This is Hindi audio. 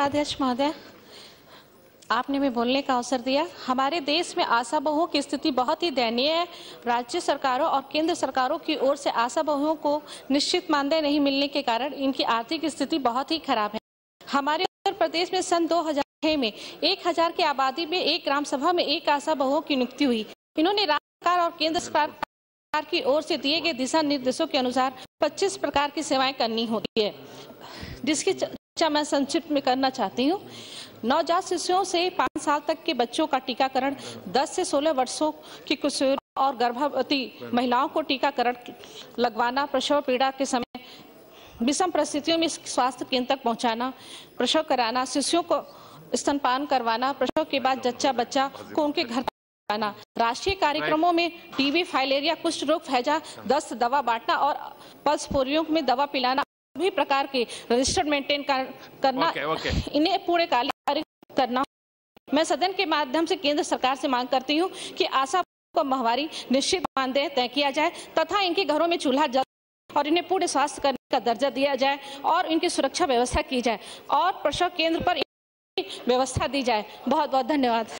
उपाध्यक्ष महोदय, आपने हमें बोलने का अवसर दिया। हमारे देश में आशा बहुओं की स्थिति बहुत ही दयनीय है। राज्य सरकारों और केंद्र सरकारों की ओर से आशा बहुओं को निश्चित मानदेय नहीं मिलने के कारण इनकी आर्थिक स्थिति बहुत ही खराब है। हमारे उत्तर प्रदेश में सन 2006 में एक हज़ार की आबादी में एक ग्राम सभा में एक आशा बहुओं की नियुक्ति हुई। इन्होंने राज्य सरकार और केंद्र सरकार की ओर से दिए गए दिशा निर्देशों के अनुसार 25 प्रकार की सेवाएँ करनी होती है, जिसकी चर्चा मैं संक्षिप्त में करना चाहती हूँ। नवजात शिशुओं से पाँच साल तक के बच्चों का टीकाकरण 10 से 16 वर्षों की किशोरों और गर्भवती महिलाओं को टीकाकरण लगवाना, प्रसव पीड़ा के समय विषम परिस्थितियों में स्वास्थ्य केंद्र तक पहुंचाना, प्रसव कराना, शिशुओं को स्तनपान करवाना, प्रसव के बाद जच्चा बच्चा को उनके घर आना राष्ट्रीय कार्यक्रमों में टीबी, फाइलेरिया, कुष्ठ रोग, फैजा, दस्त, दवा बांटना और पल्स पोलियो में दवा पिलाना सभी प्रकार के रजिस्टर मेंटेन कर, करना ओके, ओके। इन्हें पूरे कार्य करना। मैं सदन के माध्यम से केंद्र सरकार से मांग करती हूँ कि आशा को माहवारी निश्चित मानदेय तय किया जाए तथा इनके घरों में चूल्हा जल और इन्हें पूरे स्वास्थ्य करने का दर्जा दिया जाए और इनकी सुरक्षा व्यवस्था की जाए और प्रसव केंद्र पर व्यवस्था दी जाए। बहुत बहुत धन्यवाद।